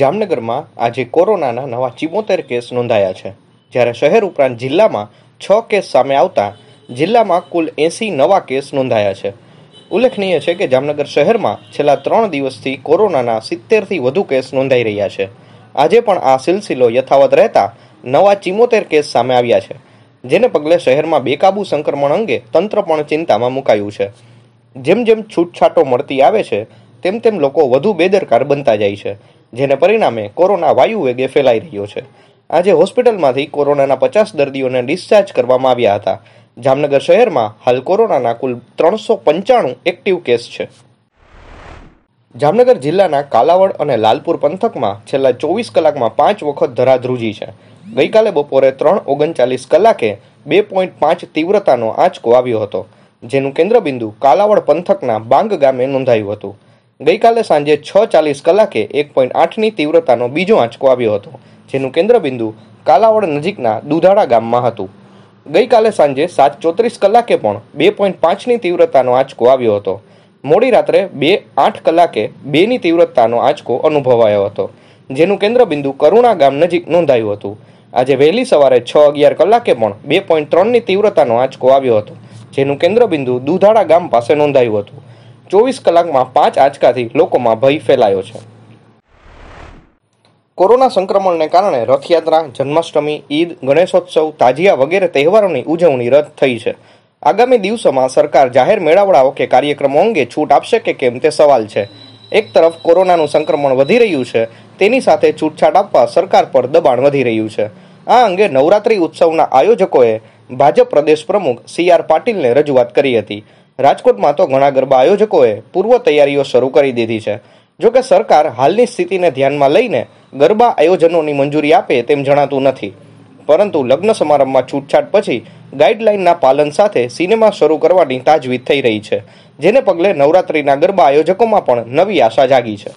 જામનગરમાં આજે કોરોનાના નવા ચિમોતેર કેસ નોંધાયા છે. જ્યારે શહેર ઉપરાંત જિલ્લામાં છ કેસ સામે આવતા જિલ્લામાં કુલ એંસી નવા કેસ નોંધાયા છે. ઉલ્લેખનીય છે કે જામનગર શહેરમાં છેલ્લા ત્રણ દિવસથી કોરોનાના સિત્તેરથી વધુ કેસ નોંધાઈ રહ્યા છે. આજે પણ આ સિલસિલો યથાવત રહેતા નવા ચિમોતેર કેસ સામે આવ્યા છે, જેને પગલે શહેરમાં બેકાબુ સંક્રમણ અંગે તંત્ર પણ ચિંતામાં મુકાયું છે. જેમ જેમ છૂટછાટો મળતી આવે છે, તેમ તેમ લોકો વધુ બેદરકાર બનતા જાય છે. જેને પરિણામે કોરોના વાયુ વેગે ફેલાઈ રહ્યો છે. આજે હોસ્પિટલમાંથી કોરોનાના પચાસ દર્દીઓને ડિસ્ચાર્જ કરવામાં આવ્યા હતા. જામનગર શહેરમાં હાલ કોરોનાના કુલ ત્રણસો પંચાણું એક્ટિવ કેસ છે. જામનગર જિલ્લાના કાલાવડ અને લાલપુર પંથકમાં છેલ્લા ચોવીસ કલાકમાં પાંચ વખત ધરાધ્રુજી છે. ગઈકાલે બપોરે ત્રણ ઓગણચાલીસ કલાકે બે પોઈન્ટ પાંચ તીવ્રતાનો આંચકો આવ્યો હતો, જેનું કેન્દ્રબિંદુ કાલાવડ પંથકના બાંગ ગામે નોંધાયું હતું. ગઈકાલે સાંજે છ ચાલીસ કલાકે એક પોઈન્ટ આઠની તીવ્રતાનો બીજો આંચકો આવ્યો હતો, જેનું કેન્દ્રબિંદુ કાલાવડ નજીકના દુધાળા ગામમાં હતું. ગઈકાલે સાંજે સાત ચોત્રીસ કલાકે પણ બે પોઈન્ટ પાંચની તીવ્રતાનો આંચકો આવ્યો હતો. મોડી રાત્રે બે આઠ કલાકે બેની તીવ્રતાનો આંચકો અનુભવાયો હતો, જેનું કેન્દ્રબિંદુ કરુણા ગામ નજીક નોંધાયું હતું. આજે વહેલી સવારે છ અગિયાર કલાકે પણ બે પોઈન્ટ ત્રણની તીવ્રતાનો આંચકો આવ્યો હતો, જેનું કેન્દ્રબિંદુ દુધાળા ગામ પાસે નોંધાયું હતું. ચોવીસ કલાકમાં પાંચ આંચકાથી લોકોમાં ભય ફેલાયો છે. કોરોના સંક્રમણને કારણે રથયાત્રા, જન્માષ્ટમી, ઈદ, ગણેશોત્સવ, તાજિયા વગેરે તહેવારોની ઉજવણી રદ થઈ છે. આગામી દિવસોમાં સરકાર જાહેર મેળાવડાઓ કે કાર્યક્રમો અંગે છૂટ આપશે કે કેમ તે સવાલ છે. એક તરફ કોરોનાનું સંક્રમણ વધી રહ્યું છે, તેની સાથે છૂટછાટ આપવા સરકાર પર દબાણ વધી રહ્યું છે. આ અંગે નવરાત્રી ઉત્સવના આયોજકોએ ભાજપ પ્રદેશ પ્રમુખ સી આર પાટીલને રજૂઆત કરી હતી. રાજકોટમાં તો ઘણા ગરબા આયોજકોએ પૂર્વ તૈયારીઓ શરૂ કરી દીધી છે. જો કે સરકાર હાલની સ્થિતિને ધ્યાનમાં લઈને ગરબા આયોજનોની મંજૂરી આપે તેમ જણાતું નથી. પરંતુ લગ્ન સમારંભમાં છૂટછાટ પછી ગાઈડલાઇનના પાલન સાથે સિનેમા શરૂ કરવાની તાજવીજ થઈ રહી છે, જેને પગલે નવરાત્રીના ગરબા આયોજકોમાં પણ નવી આશા જાગી છે.